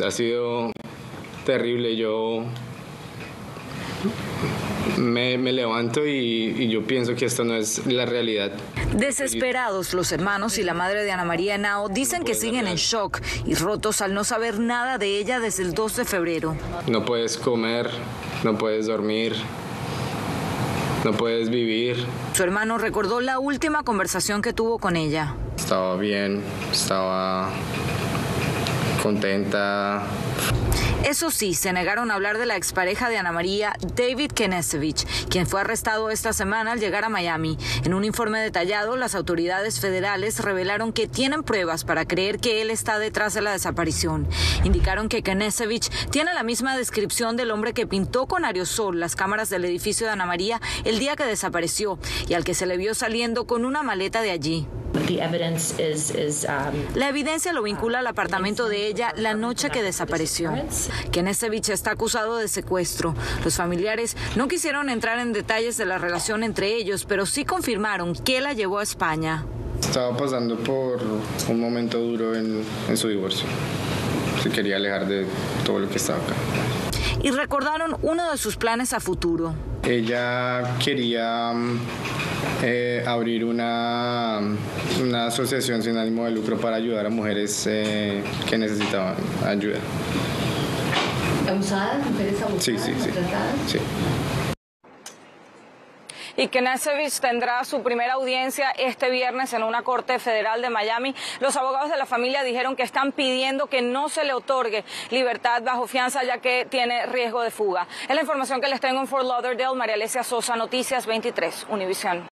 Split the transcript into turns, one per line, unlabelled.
Ha sido terrible. Yo me, levanto y, yo pienso que esto no es la realidad.
Desesperados, los hermanos y la madre de Ana María Nao dicen que siguen en shock y rotos al no saber nada de ella desde el 2 de febrero.
No puedes comer, no puedes dormir, no puedes vivir.
Su hermano recordó la última conversación que tuvo con ella.
Estaba bien, estaba contenta.
Eso sí, se negaron a hablar de la expareja de Ana María, David Kenesevich, quien fue arrestado esta semana al llegar a Miami. En un informe detallado, las autoridades federales revelaron que tienen pruebas para creer que él está detrás de la desaparición. Indicaron que Kenesevich tiene la misma descripción del hombre que pintó con aerosol las cámaras del edificio de Ana María el día que desapareció y al que se le vio saliendo con una maleta de allí. Um, la evidencia lo vincula al apartamento de ella la noche que desapareció. Kenesevich está acusado de secuestro. Los familiares no quisieron entrar en detalles de la relación entre ellos, pero sí confirmaron que la llevó a España.
Estaba pasando por un momento duro en, en su divorcio. Se quería alejar de todo lo que estaba acá.
Y recordaron uno de sus planes a futuro.
Ella quería eh, abrir una, una asociación sin ánimo de lucro para ayudar a mujeres eh, que necesitaban ayuda.
¿Abusadas? ¿Mujeres abusadas?
Sí, sí, sí. sí.
Y Knesevich tendrá su primera audiencia este viernes en una corte federal de Miami. Los abogados de la familia dijeron que están pidiendo que no se le otorgue libertad bajo fianza ya que tiene riesgo de fuga. Es la información que les tengo en Fort Lauderdale. María Alesia Sosa, Noticias 23, Univisión.